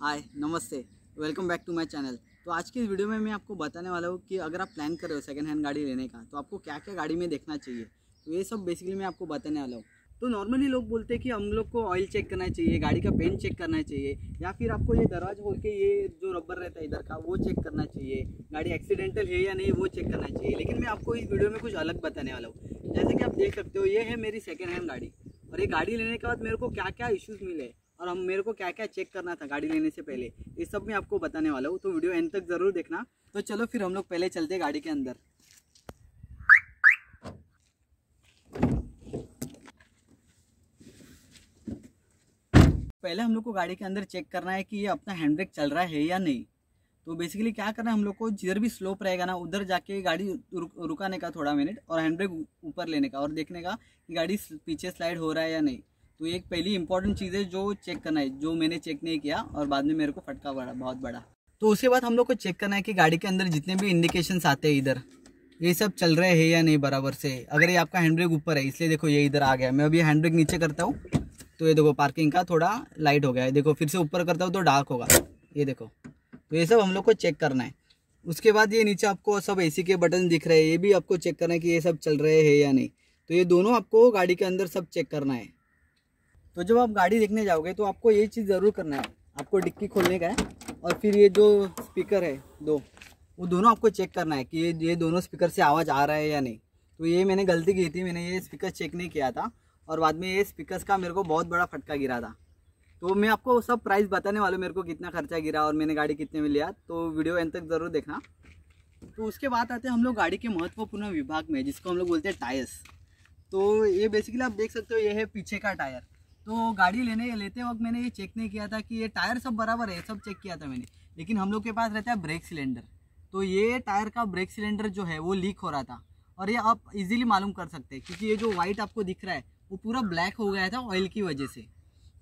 हाय, नमस्ते। Welcome back to my channel तो आज की इस वीडियो में मैं आपको बताने वाला हूँ कि अगर आप प्लान कर रहे हो सेकंड हैंड गाड़ी लेने का तो आपको क्या क्या गाड़ी में देखना चाहिए? तो ये सब बेसिकली मैं आपको बताने वाला हूँ। तो नॉर्मली लोग बोलते हैं कि हम लोग को ऑयल चेक करना चाहिए, गाड़ी का पेंट चेक करना चाहिए, या फिर आपको ये दरवाज़ा खोल के ये जो रबर रहता है इधर का, वो चेक करना चाहिए। गाड़ी एक्सीडेंटल है या नहीं, वो चेक करना चाहिए। लेकिन मैं आपको इस वीडियो में कुछ अलग बताने वाला हूँ। जैसे कि आप देख सकते हो, ये है मेरी सेकेंड हैंड गाड़ी। और ये गाड़ी लेने के बाद मेरे को क्या क्या इश्यूज़ मिले? और हम मेरे को क्या क्या चेक करना था गाड़ी लेने से पहले ये सब मैं आपको बताने वाला हूँ तो वीडियो एंड तक ज़रूर देखना। तो चलो फिर हम लोग पहले चलते गाड़ी के अंदर। पहले हम लोग को गाड़ी के अंदर चेक करना है कि ये अपना हैंड ब्रेक चल रहा है या नहीं। तो बेसिकली क्या करना है हम लोग को जिधर भी स्लोप रहेगा ना उधर जाके गाड़ी रुक, रुकाने का थोड़ा मिनट और हैंड ब्रेक ऊपर लेने का और देखने का कि गाड़ी पीछे स्लाइड हो रहा है या नहीं। तो एक पहली इंपॉर्टेंट चीज़ है जो चेक करना है, जो मैंने चेक नहीं किया और बाद में मेरे को फटका पड़ा, बहुत बड़ा। तो उसके बाद हम लोग को चेक करना है कि गाड़ी के अंदर जितने भी इंडिकेशन आते हैं इधर, ये सब चल रहे हैं या नहीं बराबर से। अगर ये आपका हैंड ब्रेक ऊपर है, इसलिए देखो ये इधर आ गया मैं अभी हैंड ब्रेक नीचे करता हूँ तो ये देखो पार्किंग का थोड़ा लाइट हो गया है। देखो, फिर से ऊपर करता हूँ तो डार्क होगा। ये देखो तो ये सब हम लोग को चेक करना है। उसके बाद ये नीचे आपको सब एसी के बटन दिख रहे हैं, ये भी आपको चेक करना है कि ये सब चल रहे हैं या नहीं। तो ये दोनों आपको गाड़ी के अंदर सब चेक करना है। तो जब आप गाड़ी देखने जाओगे तो आपको ये चीज़ ज़रूर करना है। आपको डिक्की खोलने का है और फिर ये जो स्पीकर है, दो, वो दोनों आपको चेक करना है कि ये ये दोनों स्पीकर से आवाज़ आ रहा है या नहीं। तो ये मैंने गलती की थी, मैंने ये स्पीकर चेक नहीं किया था और बाद में ये स्पीकर्स का मेरे को बहुत बड़ा फटका गिरा था। तो मैं आपको सब प्राइस बताने वाला मेरे को कितना खर्चा गिरा और मैंने गाड़ी कितने में लिया। तो वीडियो एंड तक ज़रूर देखना। तो उसके बाद आते हैं हम लोग गाड़ी के महत्वपूर्ण विभाग में, जिसको हम लोग बोलते हैं टायर्स। तो ये बेसिकली आप देख सकते हो, ये है पीछे का टायर। तो गाड़ी लेने लेते वक्त मैंने ये चेक नहीं किया था कि ये टायर सब बराबर है, सब चेक किया था मैंने। लेकिन हम लोग के पास रहता है ब्रेक सिलेंडर तो ये टायर का ब्रेक सिलेंडर जो है, वो लीक हो रहा था। और ये आप इजीली मालूम कर सकते हैं, क्योंकि ये जो वाइट आपको दिख रहा है, वो पूरा ब्लैक हो गया था ऑयल की वजह से।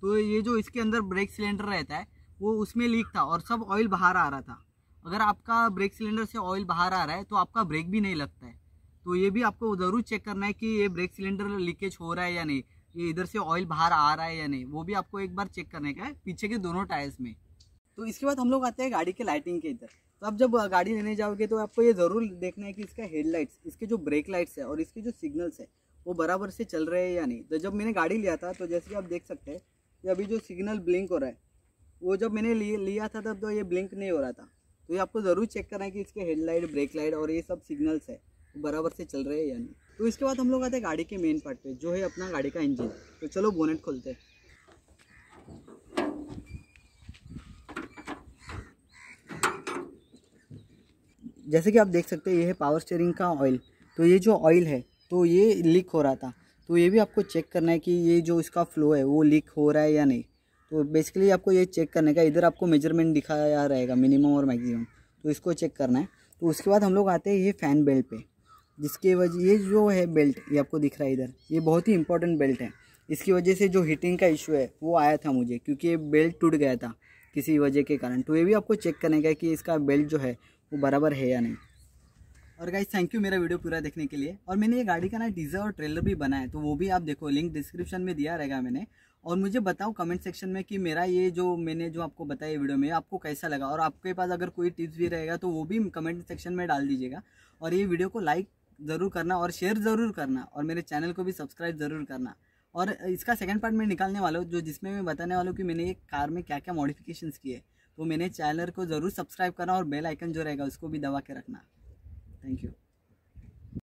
तो ये जो इसके अंदर ब्रेक सिलेंडर रहता है, वो उसमें लीक था और सब ऑयल बाहर आ रहा था। अगर आपका ब्रेक सिलेंडर से ऑयल बाहर आ रहा है तो आपका ब्रेक भी नहीं लगता है। तो ये भी आपको ज़रूर चेक करना है कि ये ब्रेक सिलेंडर लीकेज हो रहा है या नहीं। ये इधर से ऑयल बाहर आ रहा है या नहीं, वो भी आपको एक बार चेक करने का है, पीछे के दोनों टायर्स में। तो इसके बाद हम लोग आते हैं गाड़ी के लाइटिंग के इधर। तो आप जब गाड़ी लेने जाओगे तो आपको ये ज़रूर देखना है कि इसका हेडलाइट्स इसके जो ब्रेक लाइट्स है और इसके जो सिग्नल्स है, वो बराबर से चल रहे हैं या नहीं। तो जब मैंने गाड़ी लिया था तो जैसे कि आप देख सकते हैं कि अभी जो सिग्नल ब्लिंक हो रहा है, वो जब मैंने लिया था तब तो ये ब्लिंक नहीं हो रहा था। तो ये आपको ज़रूर चेक करना है कि इसके हेडलाइट ब्रेक लाइट और ये सब सिग्नल्स है, बराबर से चल रहे हैं या नहीं। तो इसके बाद हम लोग आते हैं गाड़ी के मेन पार्ट पे, जो है अपना गाड़ी का इंजन तो चलो बोनेट खोलते हैं। जैसे कि आप देख सकते हैं, ये है पावर स्टेयरिंग का ऑयल तो ये जो ऑयल है तो ये लीक हो रहा था। तो ये भी आपको चेक करना है कि ये जो इसका फ्लो है, वो लीक हो रहा है या नहीं। तो बेसिकली आपको ये चेक करने का इधर आपको मेज़रमेंट दिखाया रहेगा मिनिमम और मैक्सिमम तो इसको चेक करना है। तो उसके बाद हम लोग आते हैं ये फ़ैन बेल्ट पे। जिसके वजह ये जो है बेल्ट, ये आपको दिख रहा है इधर, ये बहुत ही इंपॉर्टेंट बेल्ट है। इसकी वजह से जो हीटिंग का इशू है, वो आया था मुझे, क्योंकि ये बेल्ट टूट गया था किसी वजह के कारण। तो ये भी आपको चेक करने का कि इसका बेल्ट जो है, वो बराबर है या नहीं। और गाइज़ थैंक यू मेरा वीडियो पूरा देखने के लिए। और मैंने ये गाड़ी का ना टीज़र और ट्रेलर भी बनाया है तो वो भी आप देखो लिंक डिस्क्रिप्शन में दिया रहेगा मैंने। और मुझे बताओ कमेंट सेक्शन में कि मेरा ये जो मैंने जो आपको बताया वीडियो में, आपको कैसा लगा? और आपके पास अगर कोई टिप्स भी रहेगा तो वो भी कमेंट सेक्शन में डाल दीजिएगा। और ये वीडियो को लाइक ज़रूर करना और शेयर ज़रूर करना और मेरे चैनल को भी सब्सक्राइब ज़रूर करना। और इसका सेकंड पार्ट मैं निकालने वाला हूँ, जो जिसमें मैं बताने वाला हूँ कि मैंने ये कार में क्या क्या मॉडिफिकेशंस किए तो मैंने चैनल को ज़रूर सब्सक्राइब करना और बेल आइकन जो रहेगा उसको भी दबा के रखना। Thank you